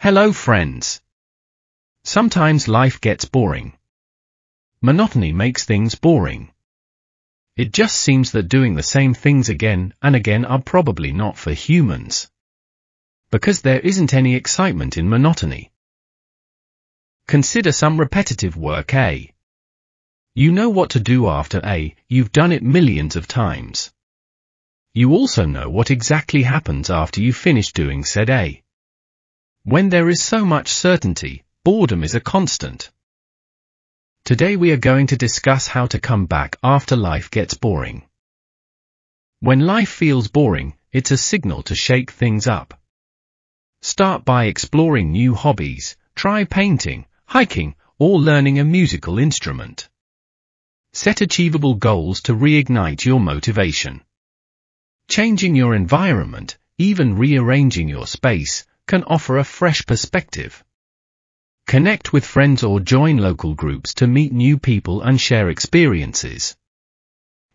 Hello friends. Sometimes life gets boring. Monotony makes things boring. It just seems that doing the same things again and again are probably not for humans. Because there isn't any excitement in monotony. Consider some repetitive work A. You know what to do after A, you've done it millions of times. You also know what exactly happens after you finish doing said A. When there is so much certainty, boredom is a constant. Today we are going to discuss how to come back after life gets boring. When life feels boring, it's a signal to shake things up. Start by exploring new hobbies, try painting, hiking, or learning a musical instrument. Set achievable goals to reignite your motivation. Changing your environment, even rearranging your space, can offer a fresh perspective. Connect with friends or join local groups to meet new people and share experiences.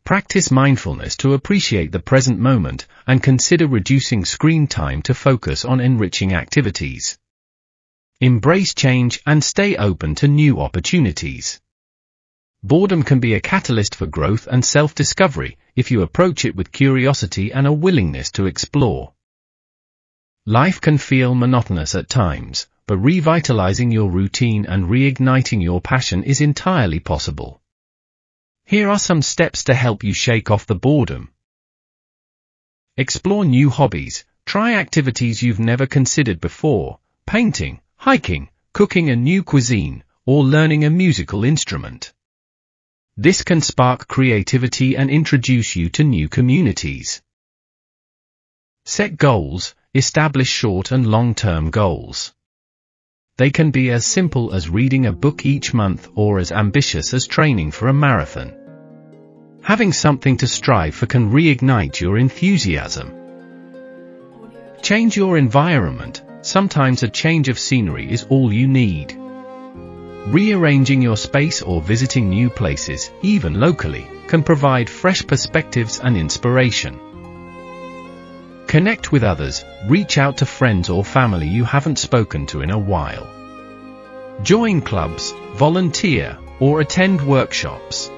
Practice mindfulness to appreciate the present moment and consider reducing screen time to focus on enriching activities. Embrace change and stay open to new opportunities. Boredom can be a catalyst for growth and self-discovery if you approach it with curiosity and a willingness to explore. Life can feel monotonous at times, but revitalizing your routine and reigniting your passion is entirely possible. Here are some steps to help you shake off the boredom. Explore new hobbies, try activities you've never considered before, painting, hiking, cooking a new cuisine, or learning a musical instrument. This can spark creativity and introduce you to new communities. Set goals, establish short and long-term goals. They can be as simple as reading a book each month or as ambitious as training for a marathon. Having something to strive for can reignite your enthusiasm. Change your environment, sometimes a change of scenery is all you need. Rearranging your space or visiting new places, even locally, can provide fresh perspectives and inspiration. Connect with others, reach out to friends or family you haven't spoken to in a while. Join clubs, volunteer, or attend workshops.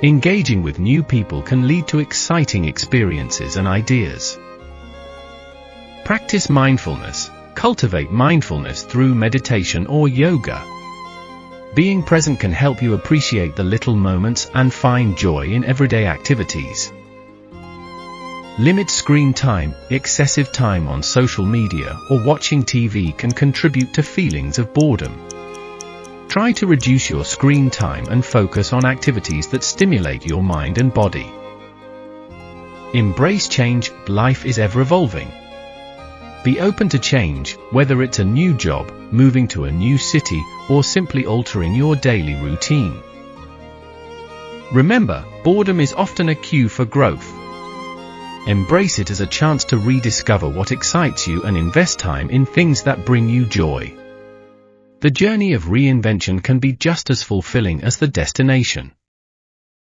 Engaging with new people can lead to exciting experiences and ideas. Practice mindfulness, cultivate mindfulness through meditation or yoga. Being present can help you appreciate the little moments and find joy in everyday activities. Limit screen time, excessive time on social media or watching TV can contribute to feelings of boredom. Try to reduce your screen time and focus on activities that stimulate your mind and body. Embrace change, life is ever evolving. Be open to change, whether it's a new job, moving to a new city, or simply altering your daily routine. Remember, boredom is often a cue for growth. Embrace it as a chance to rediscover what excites you and invest time in things that bring you joy. The journey of reinvention can be just as fulfilling as the destination.